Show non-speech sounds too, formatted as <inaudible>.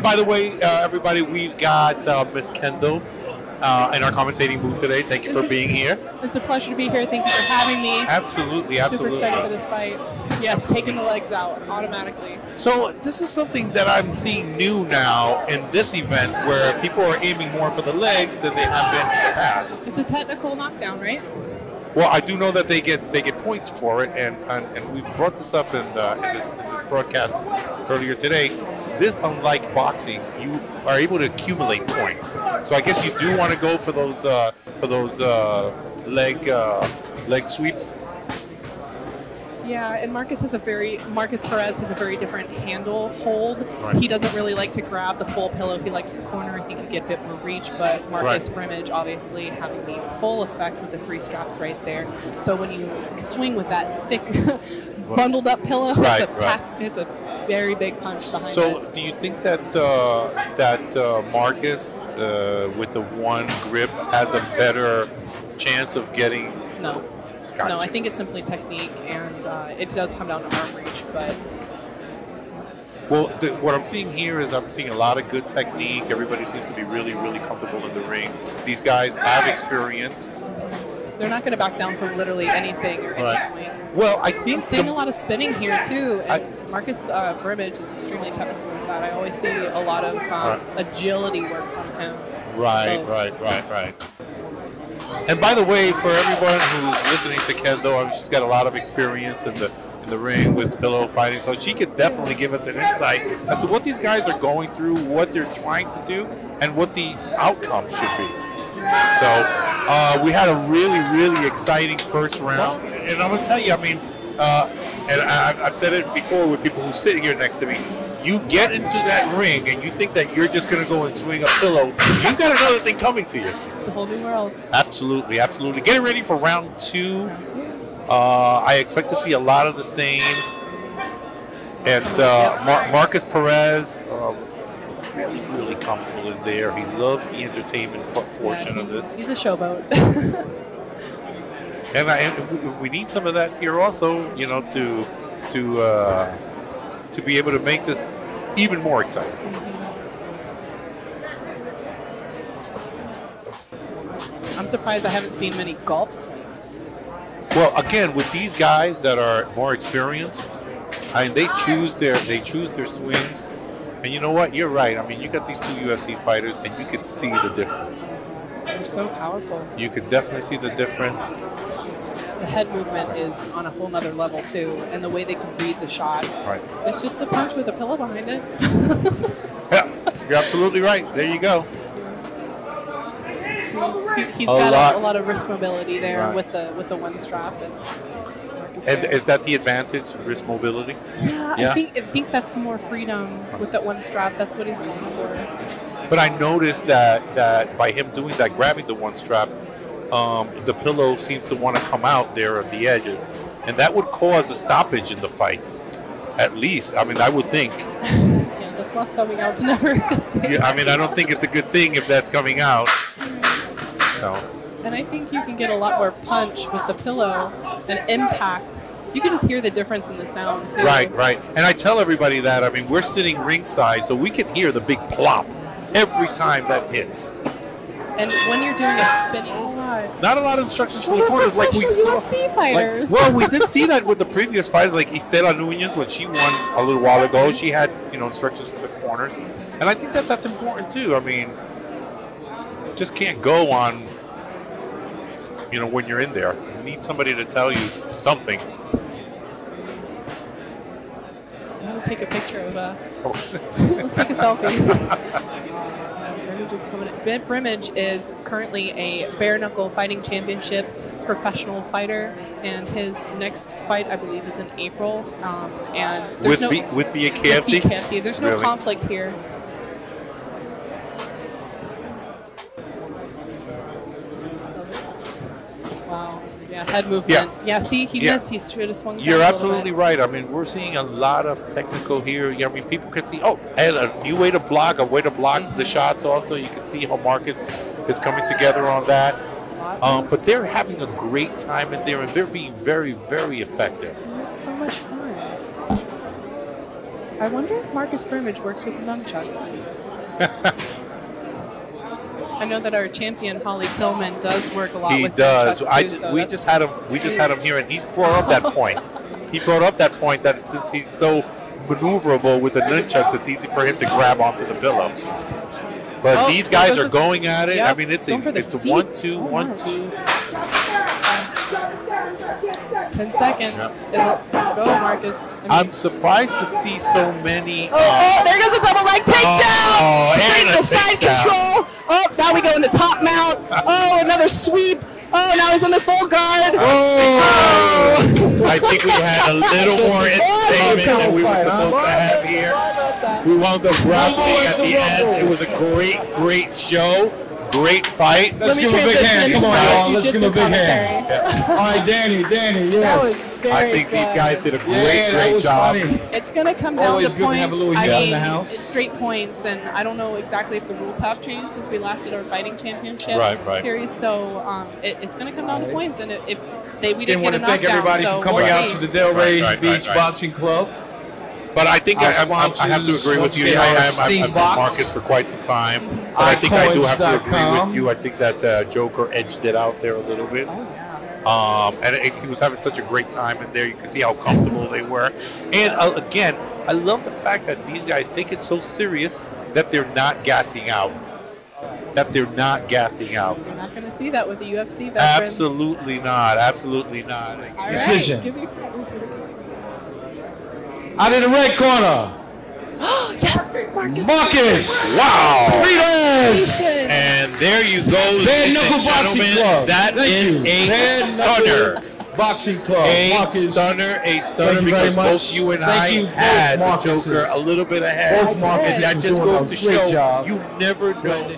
and by the way, uh, everybody, we've got uh, Miss Kendall uh, in our commentating booth today. Thank you for being here. It's a pleasure to be here. Thank you for having me. Absolutely, absolutely. Super excited for this fight. Yes, taking the legs out automatically. So this is something that I'm seeing new now in this event, where people are aiming more for the legs than they have been in the past. It's a technical knockdown, right? Well, I do know that they get they get points for it, and and, and we've brought this up in, uh, in, this, in this broadcast earlier today. This, unlike boxing, you are able to accumulate points. So I guess you do want to go for those uh, for those uh, leg uh, leg sweeps. Yeah, and Marcus has a very Marcus Perez has a very different handle hold. Right. He doesn't really like to grab the full pillow. He likes the corner. He can get a bit more reach, but Marcus Brimage obviously having the full effect with the three straps right there. So when you swing with that thick, <laughs> bundled up pillow, Right, it's a right. pack, it's a very big punch behind So, it. do you think that uh, that uh, Marcus, uh, with the one grip, has a better chance of getting? No. Gotcha. No, I think it's simply technique, and uh, it does come down to arm reach. But Well, the, what I'm seeing here is I'm seeing a lot of good technique. Everybody seems to be really, really comfortable in the ring. These guys have experience. they're not going to back down from literally anything or any Right. swing. Well, I think I'm seeing the- a lot of spinning here too, and I- Marcus uh, Brimage is extremely technical with that. I always see a lot of um, agility work from him. Right, Both. right, right, right. And by the way, for everyone who's listening to Kendall, I mean, she's got a lot of experience in the in the ring with pillow fighting, so she could definitely give us an insight as to what these guys are going through, what they're trying to do, and what the outcome should be. So uh, we had a really, really exciting first round, and I'm gonna tell you, I mean, uh, and I, I've said it before with people who sit here next to me. You get into that ring and you think that you're just gonna go and swing a pillow. You've got another thing coming to you. It's a whole new world. Absolutely, absolutely. Getting ready for round two. Uh, I expect to see a lot of the same. And uh, Mar- Marcus Perez, um, really, really comfortable in there. He loves the entertainment po- portion of this. He's a showboat. <laughs> And, I, and we- we need some of that here also, you know, to to uh, to be able to make this even more exciting. I'm surprised I haven't seen many golf swings. Well, again, with these guys that are more experienced, I mean, they choose their they choose their swings, and you know what? You're right. I mean, you got these two UFC fighters, and you could see the difference. They're so powerful. You could definitely see the difference. The head movement is on a whole nother level too, and the way they can read the shots. Right. It's just a punch with a pillow behind it. <laughs> Yeah, you're absolutely right. There you go. He, he's A got lot- a, a lot of wrist mobility there Right. with the with the one strap and. And is that the advantage, wrist mobility? Yeah, Yeah. I think I think that's the more freedom with that one strap. That's what he's going for. But I noticed that that by him doing that, grabbing the one strap, um, the pillow seems to want to come out there at the edges, and that would cause a stoppage in the fight. At least, I mean, I would think. <laughs> Yeah, the fluff coming out is never a good thing. Yeah, I mean, I don't think it's a good thing if that's coming out. So, And I think you can get a lot more punch with the pillow and impact. You can just hear the difference in the sound too. right, right. And I tell everybody that. I mean, we're sitting ringside, so we can hear the big plop every time that hits. And when you're doing a spinning, God. Not a lot of instructions for the corners like we saw. UFC Like, fighters. well, we did see that with the previous fights, like Estela Nunez when she won a little while ago. She had you know instructions for the corners, and I think that that's important too. I mean, you just can't go on. You know, when you're in there, you need somebody to tell you something. I'm gonna take a picture of uh Oh. <laughs> Let's take a selfie. <laughs> Brimage is coming in. Brimage is currently a bare knuckle fighting championship professional fighter, and his next fight, I believe, is in April. Um, and there's with no B, with BKFC. with BKFC. There's no Really? conflict here. Head movement. Yeah, see, he Yeah. missed. He should have swung. You're absolutely right. I mean, we're seeing a lot of technical here. Yeah, I mean, people can see, oh, and a new way to block, a way to block Mm-hmm. the shots also. You can see how Marcus is coming together on that. Um, but they're having a great time in there, and they're being very, very effective. It's so much fun. I wonder if Marcus Brimage works with the nunchucks. <laughs> I know that our champion Holly Tillman does work a lot He with does. I too, so we just had him. We just had him here, and he brought up that point. He brought up that point that since he's so maneuverable with the nunchucks, it's easy for him to grab onto the pillow. But Oh, these guys are going at it. I mean, it's a the it's a one two so one two. Ten seconds. It'll go, Marcus. I mean- I'm surprised to see so many. Oh, uh, oh, there goes a double leg takedown. Oh, and to side takedown. control. Oh, now we go into top mount. Oh, another sweep. Oh, now he's in the full guard. Oh. oh! I think we had a little <laughs> more entertainment than we were supposed to have here. We wound up grappling at the end. It was a great, great show. Great fight. Let's Let give him a big hand. Come on, my y'all. Let's give him a big hand. commentary. All right, Danny, Danny, That was yes. very I think these guys did a great, Yeah, that great job. funny. It's gonna come down Always to good to points. have a little I yell in mean, the house. straight points, and I don't know exactly if the rules have changed since we last did our fighting championship Right, right. series. So um, it, it's gonna come down to points, and if they we Again, didn't want get to a thank everybody so for coming we'll out see. to the Delray Right, right, Beach right, right. Boxing Club. But I think I, Our I'm- I'm- I have to agree with you. I, I, have I've Steam been Box. Marcus for quite some time. But I think I do have to agree iCoins.com. with you. I think that uh, Joker edged it out there a little bit. Oh yeah. Um, and it, he was having such a great time in there. You could see how comfortable they were. And uh, again, I love the fact that these guys take it so serious that they're not gassing out. That they're not gassing out. We're not gonna see that with the UFC veteran. Absolutely not. Absolutely not. All right, Decision. give me- Out in the red corner, <gasps> yes, Marcus. Marcus. Wow. Fritas. And there you go, Bare ladies Knuckle and Boxing. Club. That Thank is you. a Bare stunner. Boxing Club. A Marcus. stunner, a stunner Thank because much. both you and Thank I you, both had the Joker a little bit ahead. Both Marcuses and that just goes to show job. you never know